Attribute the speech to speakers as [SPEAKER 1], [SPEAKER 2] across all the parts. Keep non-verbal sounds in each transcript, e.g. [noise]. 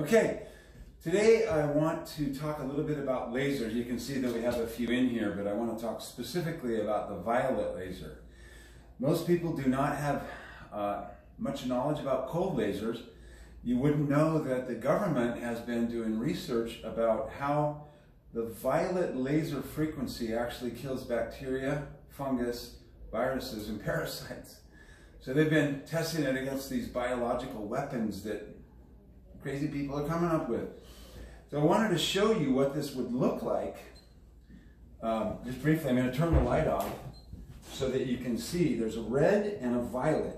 [SPEAKER 1] Okay, today I want to talk a little bit about lasers. You can see that we have a few in here, but I want to talk specifically about the violet laser. Most people do not have uh, much knowledge about cold lasers. You wouldn't know that the government has been doing research about how the violet laser frequency actually kills bacteria, fungus, viruses, and [laughs] parasites. So they've been testing it against these biological weapons that crazy people are coming up with. So I wanted to show you what this would look like. Um, just briefly, I'm going to turn the light off so that you can see there's a red and a violet.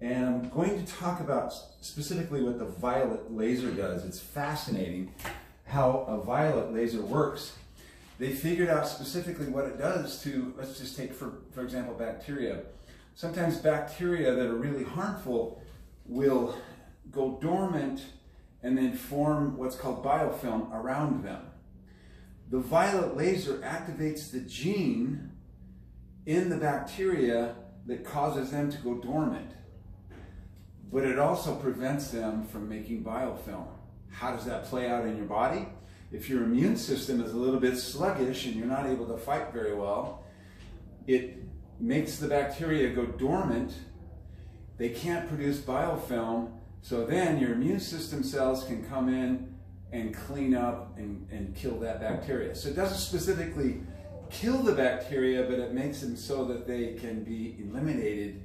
[SPEAKER 1] And I'm going to talk about specifically what the violet laser does. It's fascinating how a violet laser works. They figured out specifically what it does to, let's just take, for, for example, bacteria. Sometimes bacteria that are really harmful will go dormant and then form what's called biofilm around them. The violet laser activates the gene in the bacteria that causes them to go dormant. But it also prevents them from making biofilm. How does that play out in your body? If your immune system is a little bit sluggish and you're not able to fight very well, it makes the bacteria go dormant. They can't produce biofilm, so then your immune system cells can come in and clean up and, and kill that bacteria. So it doesn't specifically kill the bacteria, but it makes them so that they can be eliminated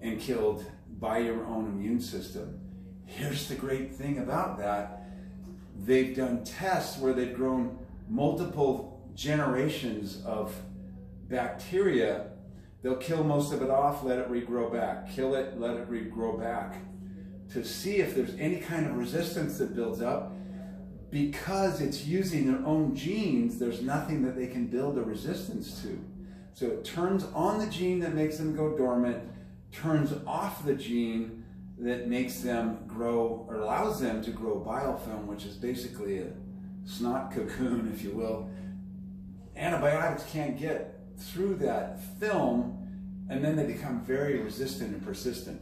[SPEAKER 1] and killed by your own immune system. Here's the great thing about that. They've done tests where they've grown multiple generations of bacteria. They'll kill most of it off, let it regrow back. Kill it, let it regrow back to see if there's any kind of resistance that builds up. Because it's using their own genes, there's nothing that they can build a resistance to. So it turns on the gene that makes them go dormant, turns off the gene that makes them grow or allows them to grow biofilm, which is basically a snot cocoon, if you will. Antibiotics can't get through that film, and then they become very resistant and persistent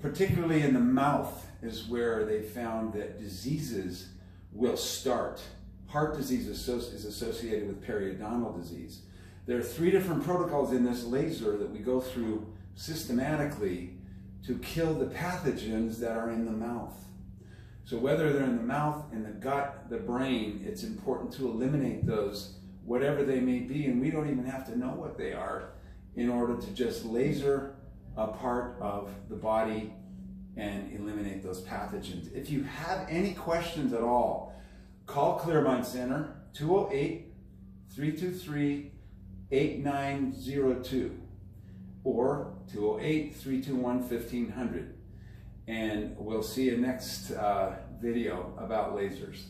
[SPEAKER 1] particularly in the mouth is where they found that diseases will start. Heart disease is associated with periodontal disease. There are three different protocols in this laser that we go through systematically to kill the pathogens that are in the mouth. So whether they're in the mouth, in the gut, the brain, it's important to eliminate those, whatever they may be, and we don't even have to know what they are in order to just laser a part of the body and eliminate those pathogens. If you have any questions at all, call Clearmind Center 208 323 8902 or 208 321 1500. And we'll see you next uh, video about lasers.